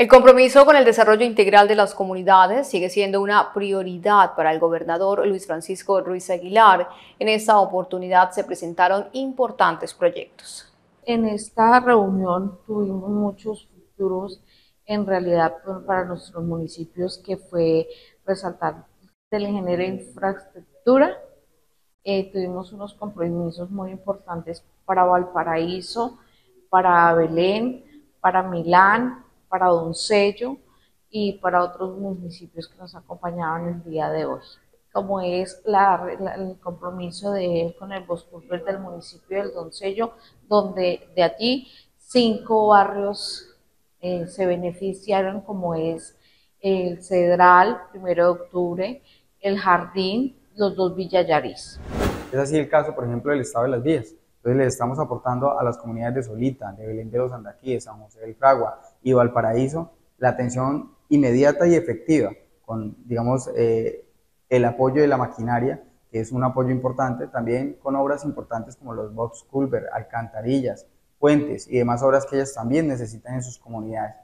El compromiso con el desarrollo integral de las comunidades sigue siendo una prioridad para el gobernador Luis Francisco Ruiz Aguilar. En esta oportunidad se presentaron importantes proyectos. En esta reunión tuvimos muchos futuros en realidad para nuestros municipios que fue resaltar del ingeniero de infraestructura. Eh, tuvimos unos compromisos muy importantes para Valparaíso, para Belén, para Milán, para Doncello y para otros municipios que nos acompañaban el día de hoy, como es el compromiso de con el Bosque del municipio del Doncello, donde de allí cinco barrios eh, se beneficiaron, como es el Cedral, primero de octubre, el Jardín, los dos Villayarís. Es así el caso, por ejemplo, del estado de las vías. Entonces le estamos aportando a las comunidades de Solita, de Belén de los Andaquíes, San José del Fragua y Valparaíso la atención inmediata y efectiva con, digamos, eh, el apoyo de la maquinaria, que es un apoyo importante, también con obras importantes como los box culver, alcantarillas, puentes y demás obras que ellas también necesitan en sus comunidades.